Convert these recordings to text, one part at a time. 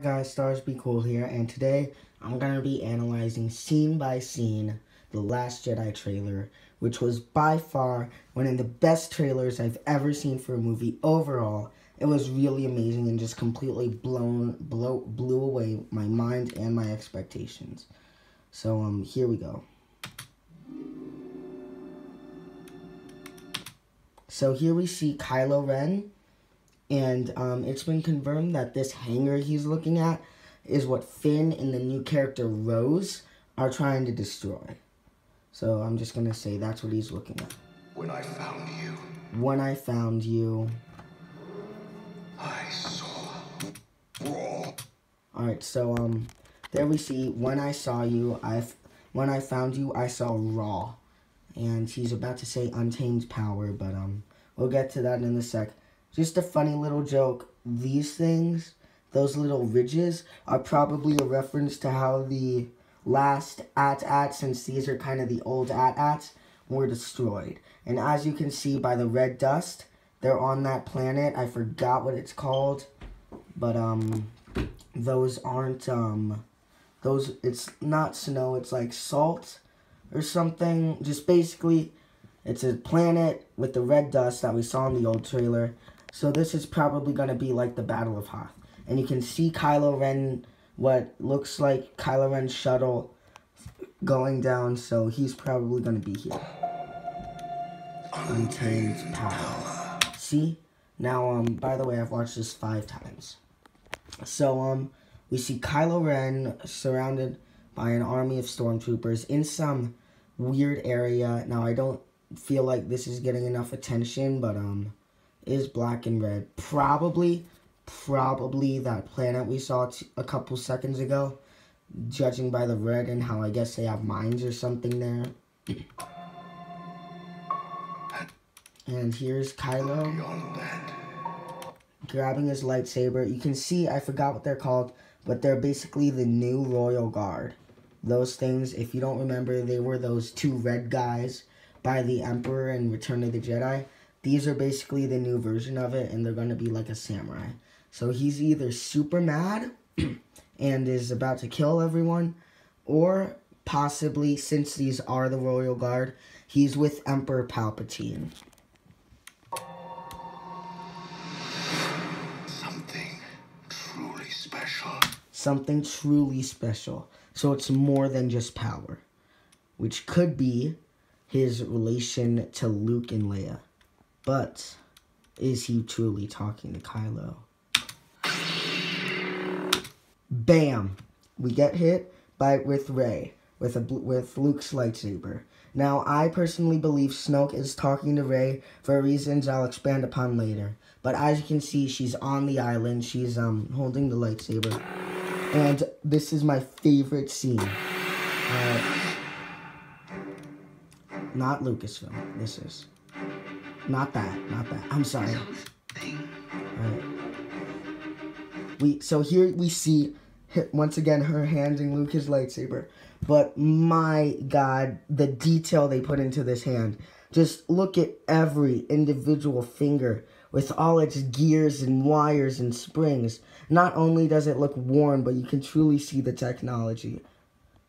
guys, Stars Be Cool here, and today I'm going to be analyzing scene by scene the Last Jedi trailer, which was by far one of the best trailers I've ever seen for a movie overall. It was really amazing and just completely blown, blow, blew away my mind and my expectations. So, um, here we go. So here we see Kylo Ren and um, it's been confirmed that this hangar he's looking at is what Finn and the new character Rose are trying to destroy. So I'm just gonna say that's what he's looking at. When I found you. When I found you. I saw Raw. Alright, so um there we see when I saw you, I when I found you, I saw Raw. And he's about to say Untamed Power, but um we'll get to that in a sec. Just a funny little joke. These things, those little ridges, are probably a reference to how the last AT-AT, since these are kind of the old AT-ATs, were destroyed. And as you can see by the red dust, they're on that planet. I forgot what it's called. But, um, those aren't, um, those, it's not snow, it's like salt or something. Just basically, it's a planet with the red dust that we saw in the old trailer. So this is probably going to be like the Battle of Hoth. And you can see Kylo Ren, what looks like Kylo Ren's shuttle going down. So he's probably going to be here. Untamed power. See? Now, um, by the way, I've watched this five times. So, um, we see Kylo Ren surrounded by an army of stormtroopers in some weird area. Now, I don't feel like this is getting enough attention, but, um, is black and red. Probably, probably that planet we saw a couple seconds ago. Judging by the red and how I guess they have mines or something there. And here's Kylo grabbing his lightsaber. You can see, I forgot what they're called, but they're basically the new Royal Guard. Those things, if you don't remember, they were those two red guys by the Emperor in Return of the Jedi. These are basically the new version of it, and they're going to be like a samurai. So he's either super mad and is about to kill everyone, or possibly, since these are the Royal Guard, he's with Emperor Palpatine. Something truly special. Something truly special. So it's more than just power, which could be his relation to Luke and Leia. But is he truly talking to Kylo? Bam! We get hit by with Rey with a with Luke's lightsaber. Now, I personally believe Snoke is talking to Rey for reasons I'll expand upon later. But as you can see, she's on the island. She's um holding the lightsaber, and this is my favorite scene. Uh, not Lucasfilm. This is. Not that. Not that. I'm sorry. Right. We so here we see once again her handing Luke his lightsaber. But my god, the detail they put into this hand. Just look at every individual finger with all its gears and wires and springs. Not only does it look worn, but you can truly see the technology.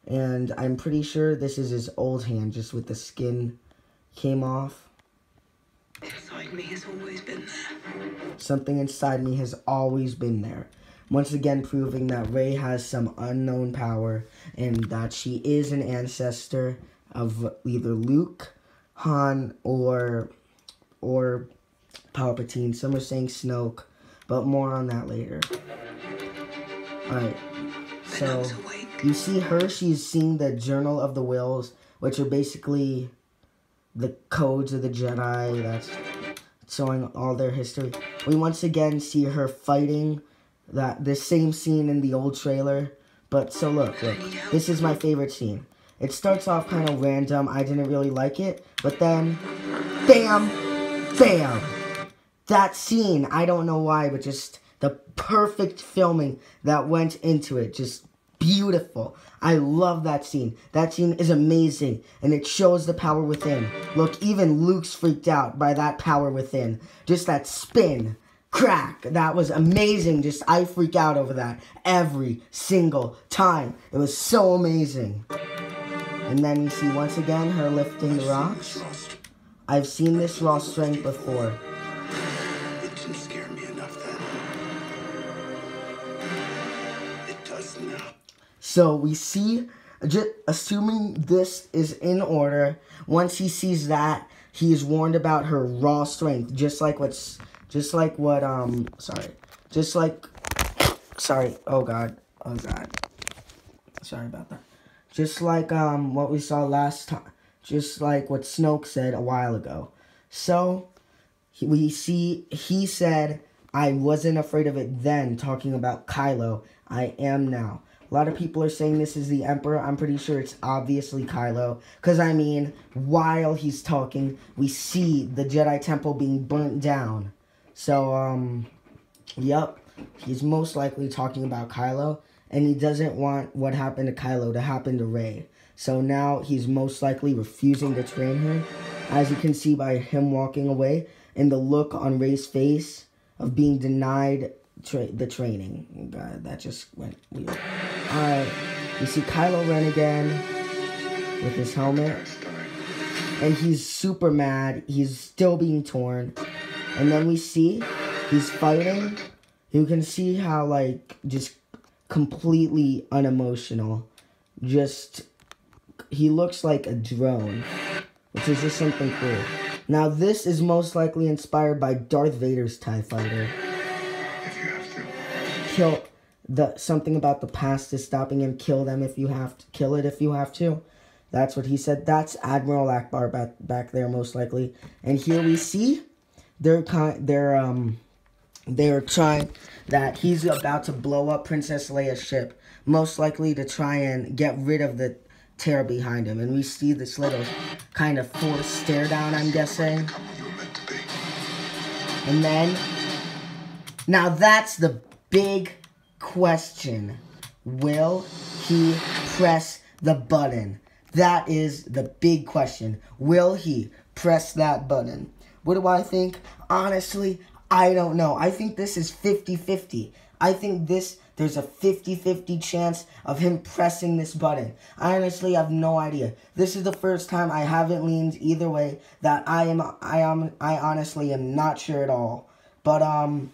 And I'm pretty sure this is his old hand, just with the skin came off. Me has always been there. Something inside me has always been there. Once again, proving that Rey has some unknown power and that she is an ancestor of either Luke, Han, or or Palpatine. Some are saying Snoke, but more on that later. Alright, so you see her, she's seeing the Journal of the Whills, which are basically the codes of the Jedi. That's showing all their history. We once again see her fighting that the same scene in the old trailer. But so look, look, this is my favorite scene. It starts off kind of random. I didn't really like it, but then, bam, bam. That scene, I don't know why, but just the perfect filming that went into it. Just beautiful. I love that scene. That scene is amazing, and it shows the power within. Look, even Luke's freaked out by that power within. Just that spin. crack. That was amazing. Just I freak out over that every single time. It was so amazing. And then you see once again her lifting the rocks. I've seen this raw strength before. So we see, just assuming this is in order, once he sees that, he is warned about her raw strength, just like what's, just like what, um, sorry, just like, sorry, oh god, oh god, sorry about that. Just like, um, what we saw last time, just like what Snoke said a while ago. So, we see, he said, I wasn't afraid of it then, talking about Kylo. I am now. A lot of people are saying this is the Emperor. I'm pretty sure it's obviously Kylo. Because, I mean, while he's talking, we see the Jedi Temple being burnt down. So, um, yep. He's most likely talking about Kylo. And he doesn't want what happened to Kylo to happen to Rey. So now he's most likely refusing to train her. As you can see by him walking away and the look on Rey's face of being denied tra- the training. God, that just went weird. Alright, you see Kylo Ren again with his helmet. And he's super mad. He's still being torn. And then we see he's fighting. You can see how, like, just completely unemotional. Just, he looks like a drone, which is just something cool. Now, this is most likely inspired by Darth Vader's TIE fighter. Kill the something about the past is stopping him. Kill them if you have to. Kill it if you have to. That's what he said. That's Admiral Ackbar back back there most likely. And here we see they're kind they're um they're trying that he's about to blow up Princess Leia's ship, most likely to try and get rid of the terror behind him. And we see this little kind of forced stare down, I'm guessing. Come when you were meant to be. And then, now that's the big question. Will he press the button? That is the big question. Will he press that button? What do I think? Honestly, I don't know. I think this is 50 50. I think this, there's a 50 50 chance of him pressing this button. I honestly have no idea. This is the first time I haven't leaned either way that I am, I am, I honestly am not sure at all. But, um,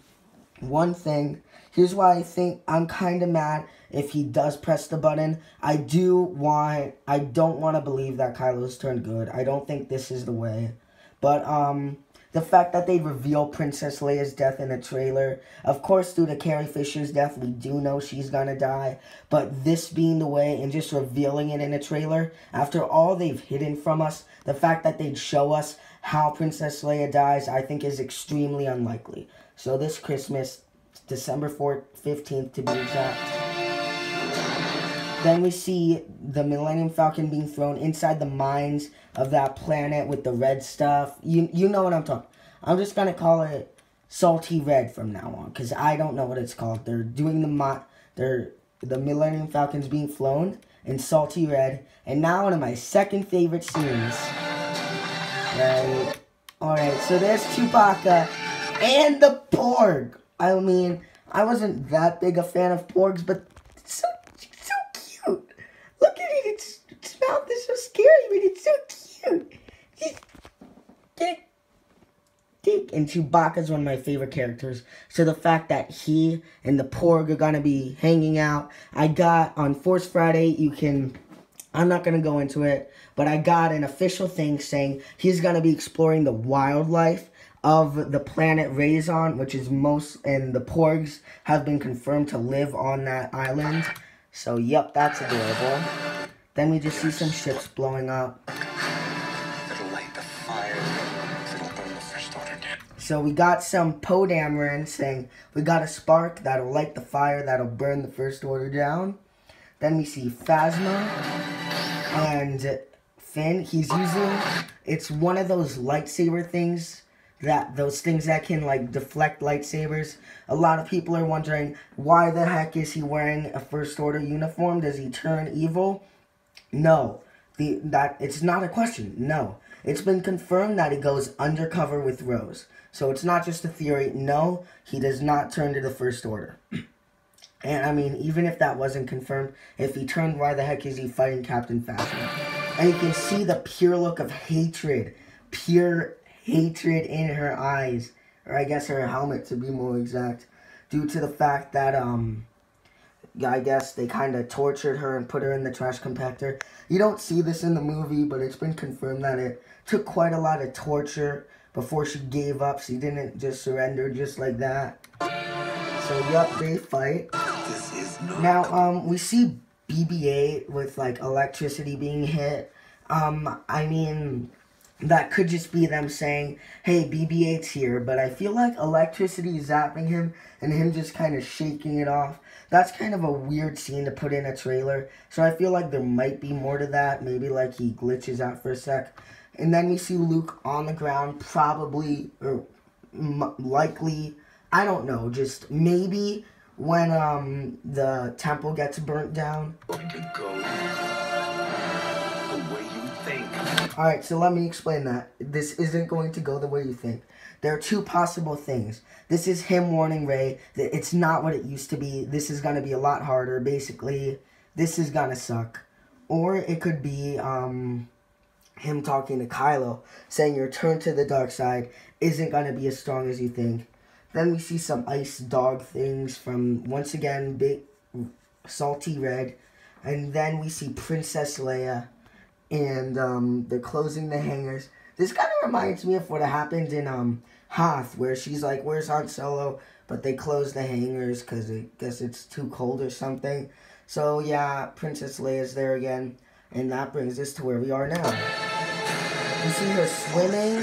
one thing, here's why I think I'm kind of mad if he does press the button. I do want, I don't want to believe that Kylo's turned good. I don't think this is the way. But, um, the fact that they reveal Princess Leia's death in a trailer, of course, due to Carrie Fisher's death, we do know she's gonna die. But this being the way and just revealing it in a trailer, after all they've hidden from us, the fact that they'd show us how Princess Leia dies, I think is extremely unlikely. So this Christmas, December 4th, 15th to be exact. Then we see the Millennium Falcon being thrown inside the mines of that planet with the red stuff. You you know what I'm talking. I'm just gonna call it salty red from now on because I don't know what it's called. They're doing the mo- they're the Millennium Falcon's being flown in salty red, and now one of my second favorite scenes. Right. All right. So there's Chewbacca and the Porg. I mean, I wasn't that big a fan of Porgs, but so so cute. Look at it. Its, its mouth is so scary, but it's so cute. Dick, dick. And Chewbacca's one of my favorite characters. So the fact that he and the Porg are gonna be hanging out, I got on Force Friday. You can. I'm not gonna go into it, but I got an official thing saying he's gonna be exploring the wildlife of the planet Raison, which is most, and the Porgs have been confirmed to live on that island. So, yep, that's adorable. Then we just see some ships blowing up. It'll light the fire. It'll burn the First Order down. So we got some Poe Dameron saying we got a spark that'll light the fire that'll burn the First Order down. Then we see Phasma and Finn. He's using it's one of those lightsaber things that those things that can like deflect lightsabers. A lot of people are wondering why the heck is he wearing a First Order uniform? Does he turn evil? No. The that it's not a question. No. it's been confirmed that he goes undercover with Rose. So it's not just a theory. No, he does not turn to the First Order. And I mean, even if that wasn't confirmed, if he turned, why the heck is he fighting Captain Phasma? And you can see the pure look of hatred, pure hatred in her eyes, or I guess her helmet to be more exact, due to the fact that, um, I guess they kind of tortured her and put her in the trash compactor. You don't see this in the movie, but it's been confirmed that it took quite a lot of torture before she gave up. She didn't just surrender just like that. So, yup, they fight. This is not. Now, um, we see BB-8 with like electricity being hit. Um, I mean, that could just be them saying, "Hey, BB-8's here," but I feel like electricity zapping him and him just kind of shaking it off. That's kind of a weird scene to put in a trailer. So I feel like there might be more to that. Maybe like he glitches out for a sec, and then we see Luke on the ground, probably or likely. I don't know. Just maybe when um the temple gets burnt down. Think. All right, so let me explain that. This isn't going to go the way you think. There are two possible things. This is him warning Rey that it's not what it used to be. This is going to be a lot harder. Basically, this is going to suck. Or it could be um him talking to Kylo saying your turn to the dark side isn't going to be as strong as you think. Then we see some ice dog things from once again big salty red and then we see Princess Leia and um, they're closing the hangars. This kind of reminds me of what happened in um, Hoth, where she's like, "Where's Han Solo?" But they close the hangars because I guess it's too cold or something. So yeah, Princess Leia's there again, and that brings us to where we are now. We see her swimming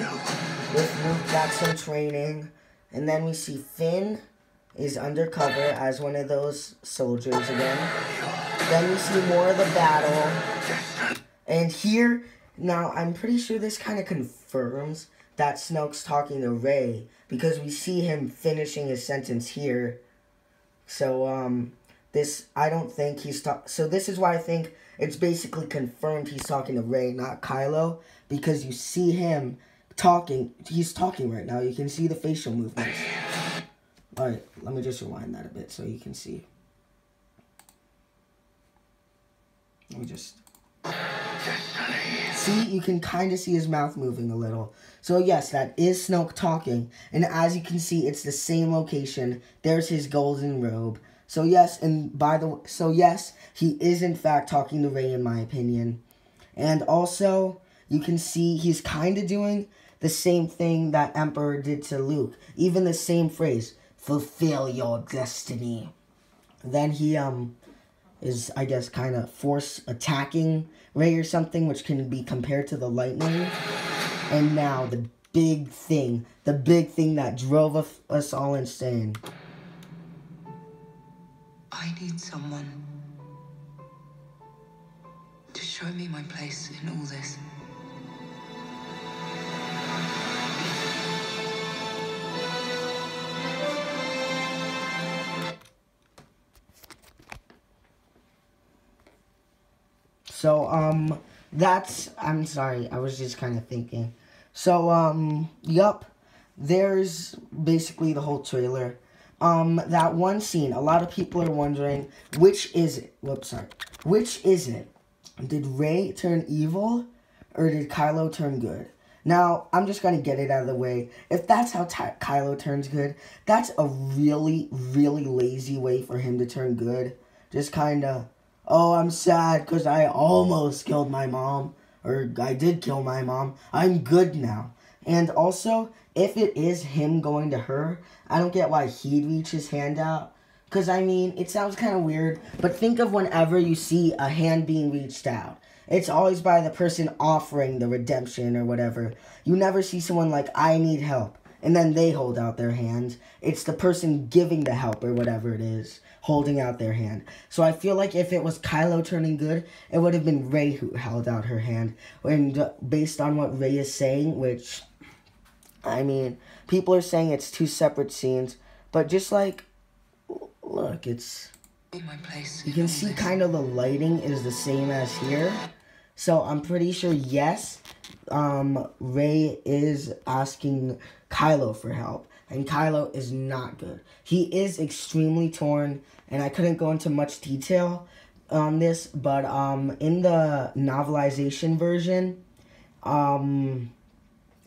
with Luke. Some training, and then we see Finn is undercover as one of those soldiers again. Then we see more of the battle. And here, now I'm pretty sure this kind of confirms that Snoke's talking to Rey because we see him finishing his sentence here. So, um, this, I don't think he's talk. So, this is why I think it's basically confirmed he's talking to Rey, not Kylo, because you see him talking. He's talking right now. You can see the facial movements. Alright, let me just rewind that a bit so you can see. Let me just. See, you can kind of see his mouth moving a little. So yes, that is Snoke talking, and as you can see, it's the same location. There's his golden robe. So yes, and by the way, so yes, he is in fact talking to Rey, in my opinion. And also, you can see he's kind of doing the same thing that Emperor did to Luke. Even the same phrase, "Fulfill your destiny." Then he um is I guess kind of force attacking Rey or something, which can be compared to the lightning. And now the big thing, the big thing that drove us- all insane. I need someone to show me my place in all this. Um that's I'm sorry, I was just kind of thinking. So um yup, there's basically the whole trailer. Um that one scene, a lot of people are wondering which is it? Whoops, sorry. Which is it? Did Rey turn evil or did Kylo turn good? Now, I'm just going to get it out of the way. If that's how Kylo turns good, that's a really, really lazy way for him to turn good. Just kind of, oh, I'm sad because I almost killed my mom. Or I did kill my mom. I'm good now. And also, if it is him going to her, I don't get why he'd reach his hand out. Because, I mean, it sounds kind of weird, but think of whenever you see a hand being reached out. It's always by the person offering the redemption or whatever. You never see someone like, I need help, and then they hold out their hand. It's the person giving the help or whatever it is, holding out their hand. So I feel like if it was Kylo turning good, it would have been Rey who held out her hand. And uh, based on what Rey is saying, which, I mean, people are saying it's two separate scenes, but just like, look, it's. You can see kind of the lighting is the same as here. So I'm pretty sure, yes, um, Rey is asking Kylo for help, and Kylo is not good. He is extremely torn, and I couldn't go into much detail on this, but um, in the novelization version, um,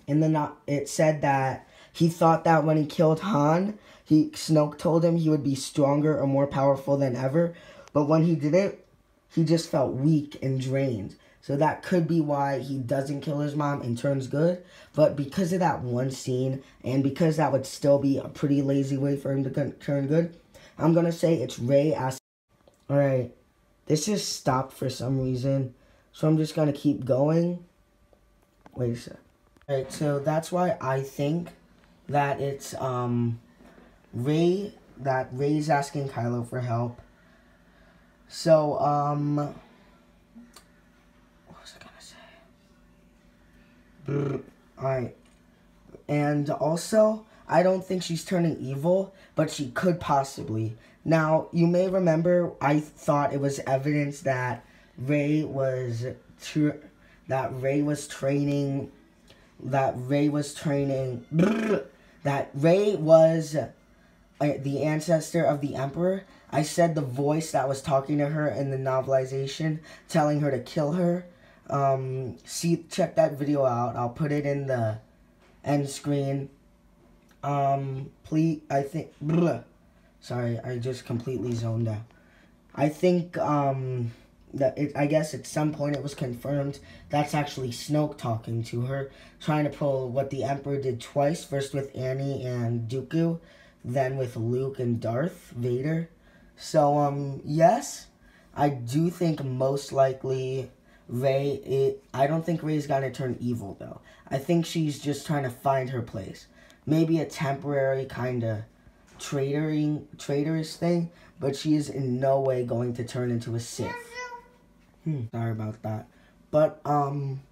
in the no- it said that he thought that when he killed Han, he Snoke told him he would be stronger or more powerful than ever, but when he did it, he just felt weak and drained. So that could be why he doesn't kill his mom and turns good. But because of that one scene, and because that would still be a pretty lazy way for him to turn good, I'm gonna say it's Rey asking. Alright, this is stopped for some reason. So I'm just gonna keep going. Wait a sec. Alright, so that's why I think that it's um Rey that Rey's asking Kylo for help. So, um what was I Alright. And also, I don't think she's turning evil, but she could possibly. Now, you may remember I thought it was evidence that Rey was that Rey was training that Rey was training that Rey was uh, the ancestor of the Emperor. I said the voice that was talking to her in the novelization, telling her to kill her. Um, see, check that video out. I'll put it in the end screen. Um, please, I think. Sorry, I just completely zoned out. I think um that it, I guess at some point it was confirmed that's actually Snoke talking to her, trying to pull what the Emperor did twice, first with Annie and Dooku, then with Luke and Darth Vader. So um yes, I do think most likely Rey it I don't think Rey's gonna turn evil though. I think she's just trying to find her place. Maybe a temporary kinda traitoring traitorous thing, but she is in no way going to turn into a Sith. Hmm, sorry about that. But, um,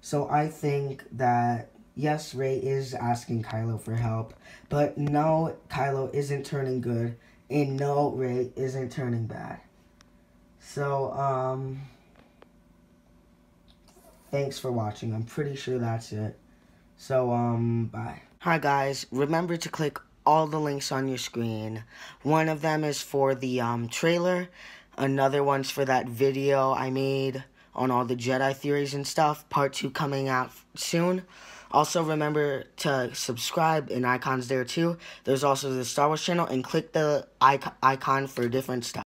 so I think that, yes, Rey is asking Kylo for help, but no, Kylo isn't turning good, and no, Rey isn't turning bad. So, um, thanks for watching. I'm pretty sure that's it. So, um, bye. Hi, guys. Remember to click all the links on your screen. One of them is for the, um, trailer. Another one's for that video I made on all the Jedi theories and stuff. Part 2 coming out soon. Also, remember to subscribe and icons there too. There's also the Star Wars channel and click the icon for different stuff.